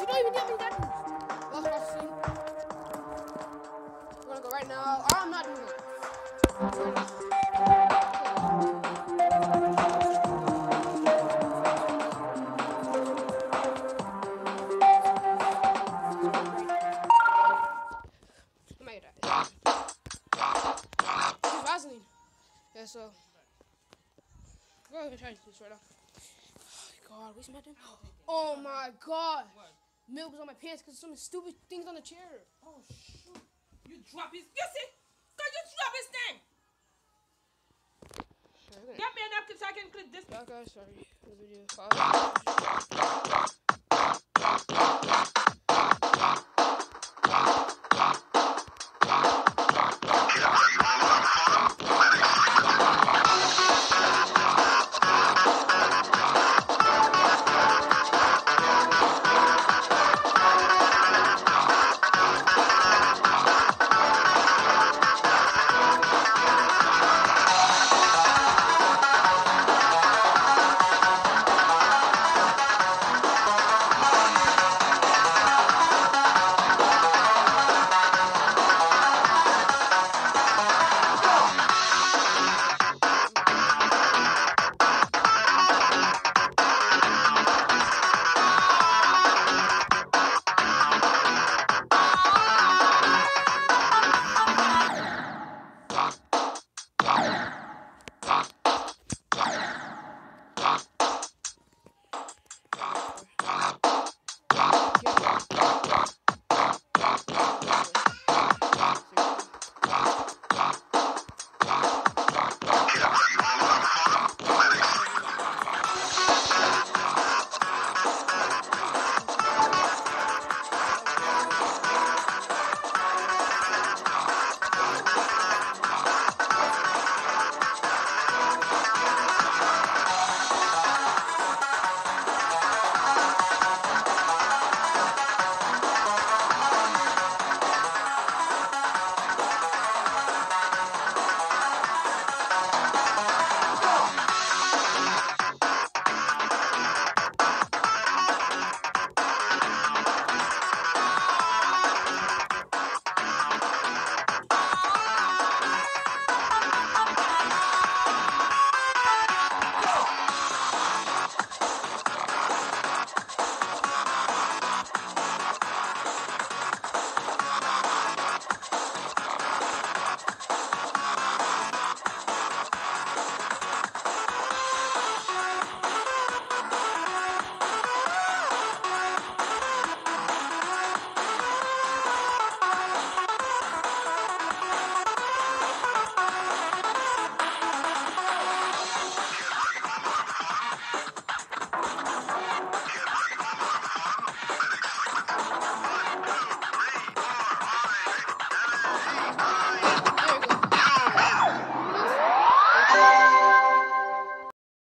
you don't even get that. Scene. We're gonna go right now. Oh, I'm not doing that. So. Go ahead and try this right now. Oh, God, my doing? Oh my God. Milk was on my pants because some stupid things on the chair. Oh shoot! You drop his. You see? Cause you drop his thing. Sorry, Get me a napkin so I can clip this. Okay, sorry.